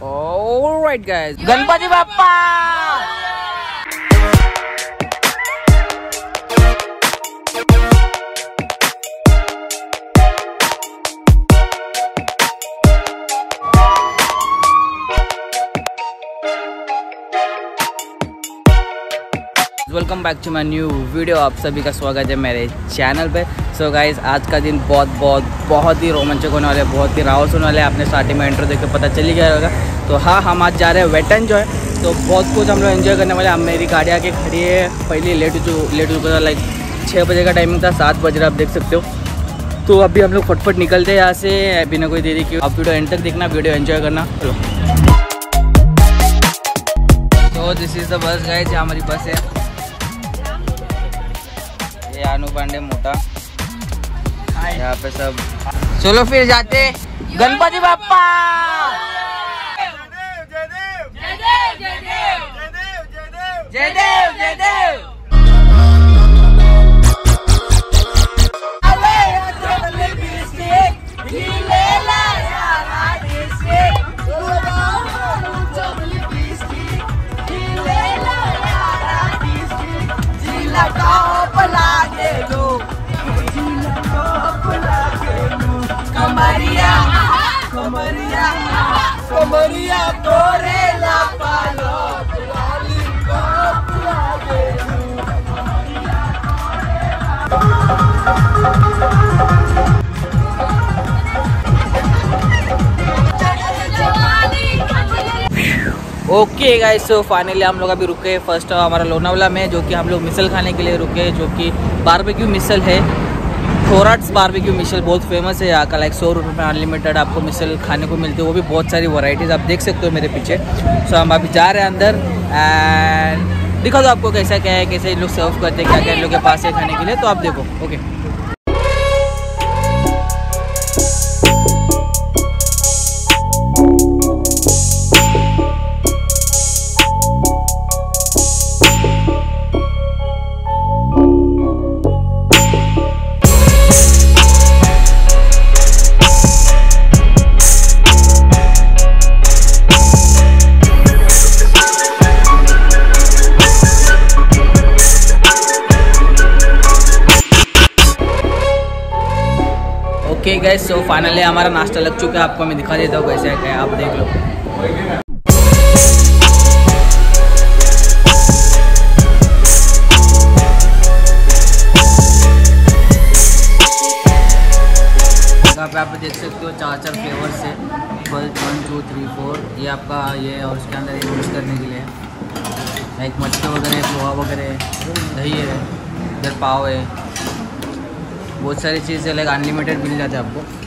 Alright guys, Ganpati Bappa welcome back to my new video आप सभी का स्वागत है मेरे चैनल पे। सो so गाइज़ आज का दिन बहुत बहुत बहुत ही रोमांचक होने वाला है, बहुत ही रावस होने वाला है। आपने स्टार्टिंग में इंट्रो देख के पता चल ही गया होगा। तो हाँ हम आज जा रहे हैं वेटन जो है तो बहुत कुछ हम लोग एंजॉय करने वाले हैं। मेरी गाड़ी आके खड़ी है। पहले लेट जो लेट चुका था लाइक छः बजे का टाइमिंग था, सात बज रहा आप देख सकते हो। तो अभी हम लोग फटफट निकलते हैं यहाँ से, बिना कोई देरी की। आप वीडियो एंड तक देखना वीडियो एंजॉय करना। चलो। तो this is the bus guys हमारी बस है। ये अनु पांडे मोटा। यहाँ पे सब। चलो फिर जाते गणपति जय देव ओके गाइस सो फाइनली हम लोग अभी रुके फ़र्स्ट हमारा लोनावला में, जो कि हम लोग मिसल खाने के लिए रुके जो कि बारबेक्यू मिसल है। थोराट्स बारबेक्यू मिसल बहुत फ़ेमस है यहाँ का लाइक सौ रुपये में अनलिमिटेड आपको मिसल खाने को मिलती है, वो भी बहुत सारी वराइटीज़ आप देख सकते हो मेरे पीछे। सो हम अभी जा रहे हैं अंदर एंड दिखा दो आपको कैसा क्या है, कैसे लोग सर्व करते हैं, क्या क्या इन लोग के पास है खाने के लिए तो आप देखो ओके ओके सो फाइनली हमारा नाश्ता लग चुका है, आपको मैं दिखा देता हूँ कैसे है, आप देख लो। पे आप देख सकते हो चार चार फ्लेवर से वन टू थ्री फोर ये आपका ये और उसके अंदर यूज़ करने के लिए। लाइक मटके वगैरह, पोहा वगैरह, दही है, इधर पाव है। बहुत सारी चीज़ें लाइक अनलिमिटेड मिल जाते हैं आपको।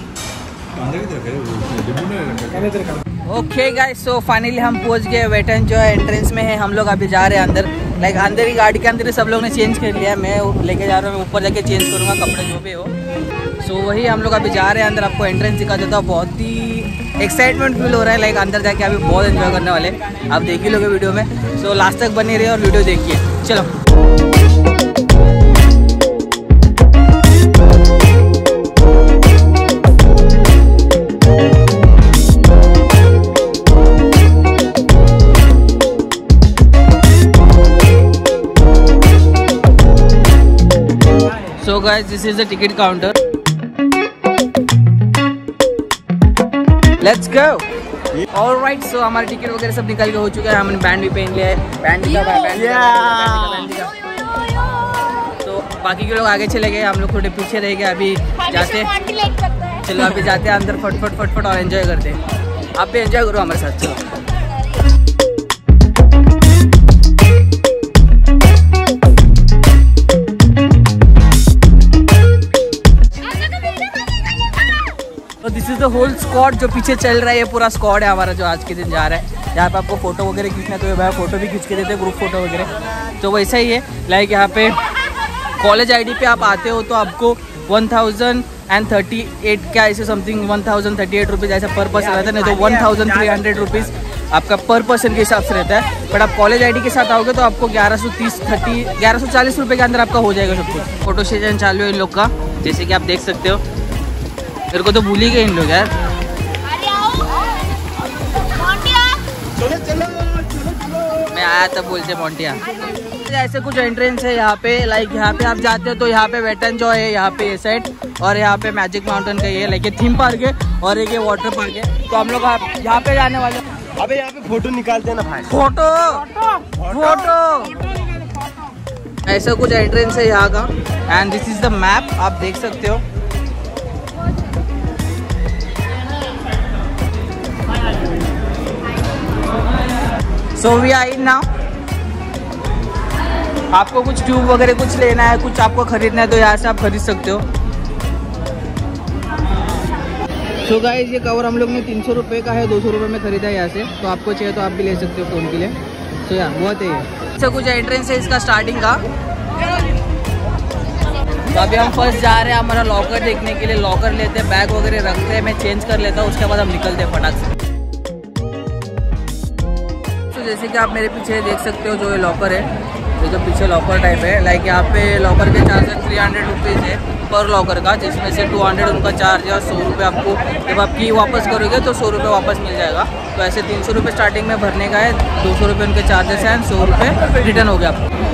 ओके गाइस सो फाइनली हम पहुँच गए वेटन जो है एंट्रेंस में है। हम लोग अभी जा रहे हैं अंदर। लाइक अंदर ही गाड़ी के अंदर ही सब लोग ने चेंज कर लिया मैं लेके जा रहा हूँ मैं ऊपर जाके चेंज करूँगा कपड़े जो भी हो। सो so, वही हम लोग अभी जा रहे हैं अंदर। आपको एंट्रेंस दिखा देता बहुत ही एक्साइटमेंट फील हो रहा है। लाइक अंदर जाके अभी बहुत इन्जॉय करने वाले आप देख ही लोगे वीडियो में। सो so, लास्ट तक बनी रही और वीडियो देखिए। चलो। Guys this is the ticket counter let's go alright so हमारे टिकट वगैरह सब निकल के हो चुका है हमने बैंड भी पहन लिया है बैंड दिखा बैंड दिखा। तो बाकी के लोग आगे चले गए हम लोग थोड़े पीछे रह गए अभी जाते चलो अभी जाते हैं अंदर फटफट फटफट और एंजॉय करते हैं। आप भी एंजॉय करो हमारे साथ चलो। तो this is the whole squad जो पीछे चल रहा है ये पूरा स्क्वाड है हमारा जो आज के दिन जा रहा है। यहाँ पे आपको फ़ोटो वगैरह खींचना है तो भाई फ़ोटो भी खींच के देते हैं ग्रुप फ़ोटो वगैरह। तो वैसा ही है। लाइक यहाँ पे कॉलेज आईडी पे आप आते हो तो आपको one thousand and thirty eight क्या ऐसे something one thousand thirty eight rupees ऐसा पर पर्सन रहता है नहीं तो one thousand three hundred rupees आपका पर पर्सन के हिसाब से रहता है। बट आप कॉलेज आईडी के साथ आओगे तो आपको ग्यारह सौ तीस थर्टी ग्यारह सौ चालीस रुपये के अंदर आपका हो जाएगा सब कुछ। फ़ोटो सेशन चालू है इन लोग का जैसे कि आप देख सकते हो। मेरे को तो भूल ही गए इन लोग यार। अरे आओ। मोंटी आ आया तब बोलते मोन्टिया ऐसे कुछ एंट्रेंस है यहाँ पे लाइक यहाँ पे आप जाते हो तो यहाँ पे वेटन जो है यहाँ पे ये साइड और यहाँ पे मैजिक माउंटेन का ये लाइक थीम पार्क है और एक ये वाटर पार्क है। तो हम लोग आप यहाँ पे जाने वाले अबे यहाँ पे फ़ोटो निकालते ना भाई। फ़ोटो फ़ोटो ऐसा कुछ एंट्रेंस है यहाँ का। And this is the map आप देख सकते हो। सो वी आई नाउ आपको कुछ ट्यूब वगैरह कुछ लेना है कुछ आपको खरीदना है तो यहाँ से आप खरीद सकते हो। तो गाइस ये कवर हम लोग ने तीन सौ रुपये का है दो सौ रुपये में खरीदा है यहाँ से। तो आपको चाहिए तो आप भी ले सकते हो फ़ोन के लिए। तो यार बहुत है ये। अच्छा कुछ एंट्रेंस है इसका स्टार्टिंग का। तो अभी हम फ़र्स्ट जा रहे हैं हमारा लॉकर देखने के लिए। लॉकर लेते हैं बैग वगैरह रखते हैं मैं चेंज कर लेता हूँ उसके बाद हम निकलते हैं फटाक से। जैसे कि आप मेरे पीछे देख सकते हो जो ये लॉकर है। ये जो पीछे लॉकर टाइप है। लाइक यहाँ पे लॉकर के चार्जेस थ्री हंड्रेड रुपीज़ है पर लॉकर का, जिसमें से टू हंड्रेड उनका चार्ज है और सौ रुपये आपको जब आप की वापस करोगे तो सौ रुपये वापस मिल जाएगा। तो ऐसे तीन सौ रुपये स्टार्टिंग में भरने का है, दो सौ रुपये उनके चार्जेस हैं, सौ रुपये रिटर्न हो गया आपको।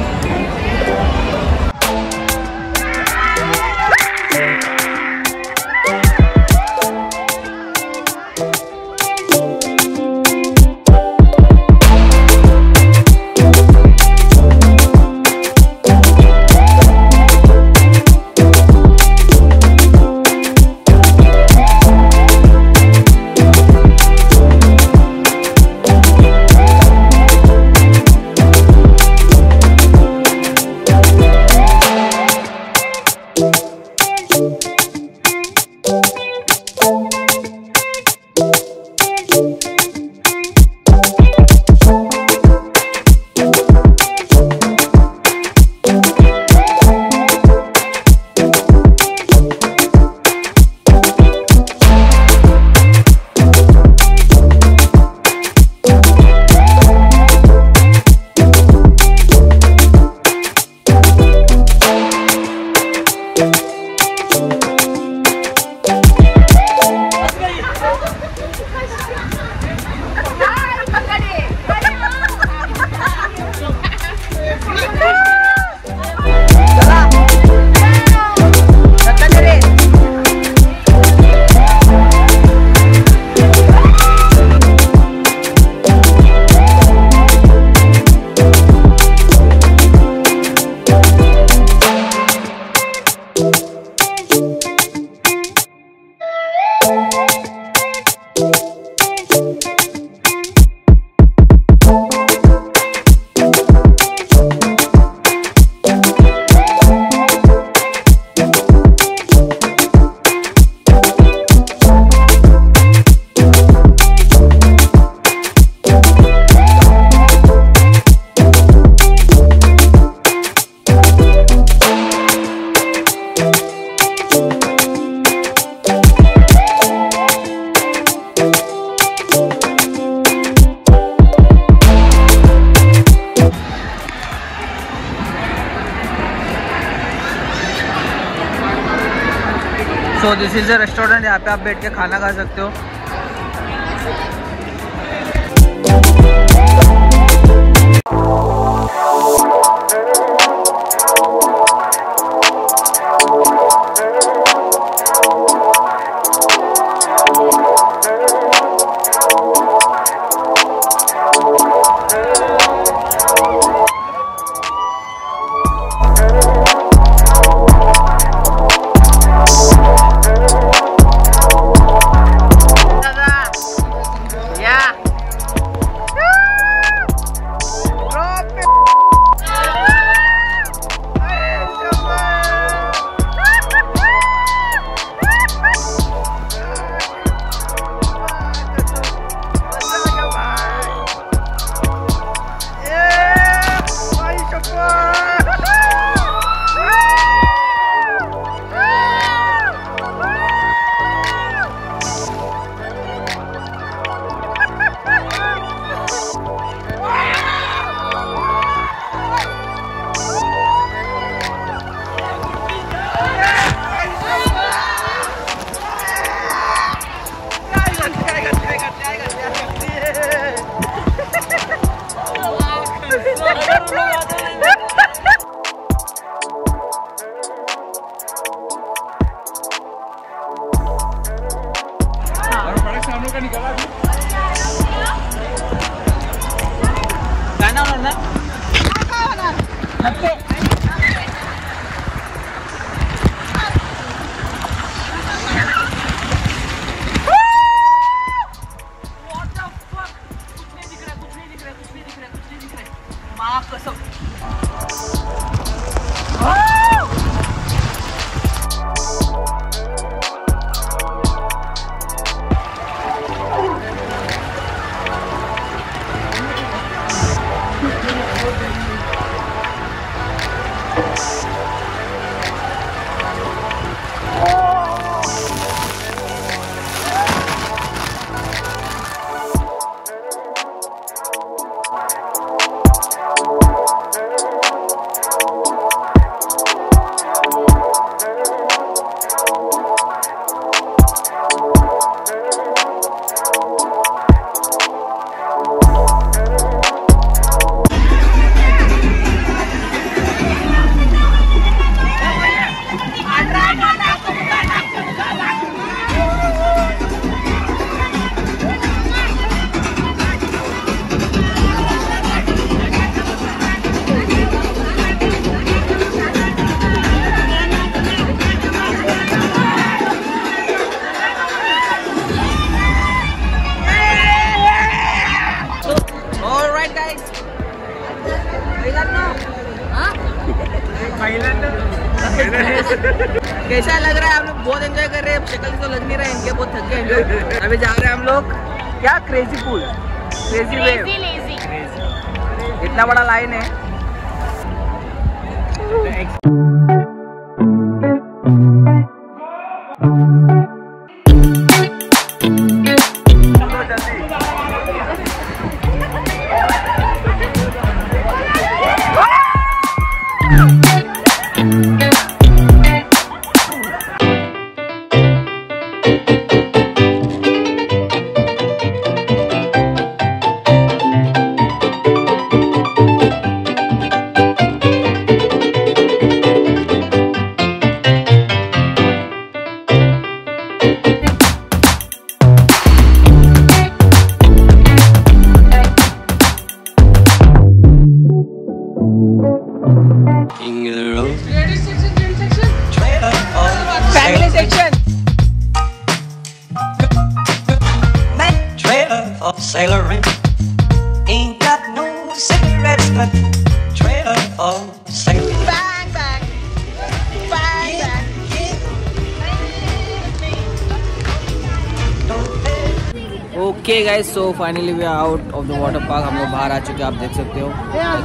दिस इज़ अ रेस्टोरेंट यहाँ पे आप बैठ के खाना खा सकते हो। な。कैसा लग रहा है हम लोग बहुत एंजॉय कर रहे हैं। शक्ल तो लग नहीं रहा है इनके बहुत थक गए हैं। अभी जा रहे हैं हम लोग क्या? क्रेजी पूल क्रेजी वेव इतना बड़ा लाइन है। But trailer sex. Okay guys so finally we out of the water park हम लोग बाहर आ चुके हैं, आप देख सकते हो।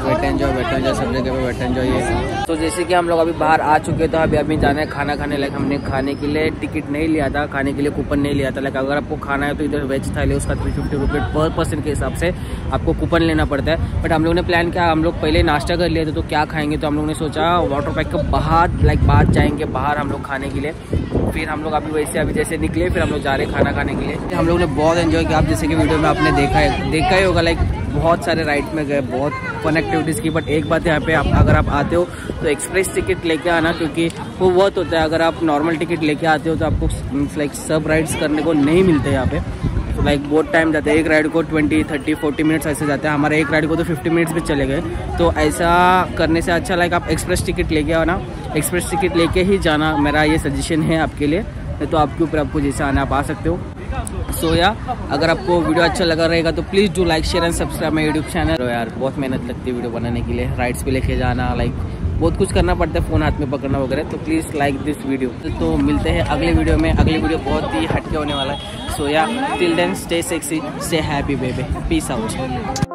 वेट एंजॉय वेट एंजॉय सब जगह पे वेट एंजॉय है तो जैसे कि हम लोग अभी बाहर आ चुके तो अभी अभी जाना है खाना खाने लाइक हमने खाने के लिए टिकट नहीं लिया था, खाने के लिए कूपन नहीं लिया था। लाइक अगर आपको खाना है तो इधर वेज थाली उसका three fifty rupees per person के हिसाब से आपको कूपन लेना पड़ता है। बट हम लोग ने प्लान किया, हम लोग पहले नाश्ता कर लिए थे तो क्या खाएँगे? तो हम लोग ने सोचा वाटर पार्क के बाहर लाइक बाहर जाएँगे, बाहर हम लोग खाने के लिए। फिर हम लोग अभी वैसे अभी जैसे निकले, फिर हम लोग जा रहे खाना खाने के लिए। हम लोग ने बहुत एंजॉय किया। जैसे कि वीडियो में आपने देखा है, देखा ही होगा लाइक बहुत सारे राइड में गए, बहुत फन एक्टिविटीज़ की बट एक बात यहाँ पे आप, अगर आप आते हो तो एक्सप्रेस टिकट लेके आना, क्योंकि वो बहुत होता है। अगर आप नॉर्मल टिकट लेके आते हो तो आपको लाइक सब राइड्स करने को नहीं मिलते यहाँ पे। तो लाइक बहुत टाइम जाता है। एक राइड को 20 30 40 मिनट्स ऐसे जाते हैं। हमारे एक राइड को तो 50 मिनट्स भी चले गए। तो ऐसा करने से अच्छा लाइक आप एक्सप्रेस टिकट लेके आना। एक्सप्रेस टिकट लेके ही जाना मेरा ये सजेशन है आपके लिए। तो आपके ऊपर आपको जैसे आना, आप आ सकते हो। सो या अगर आपको वीडियो अच्छा लगा रहेगा तो please do like share and subscribe my YouTube channel तो यार, बहुत मेहनत लगती है वीडियो बनाने के लिए. राइट्स पे लेके जाना लाइक बहुत कुछ करना पड़ता है फ़ोन हाथ में पकड़ना वगैरह. तो प्लीज़ लाइक दिस वीडियो तो मिलते हैं अगले वीडियो में. अगली वीडियो बहुत ही हटके होने वाला है. So yeah till then stay sexy stay happy baby peace out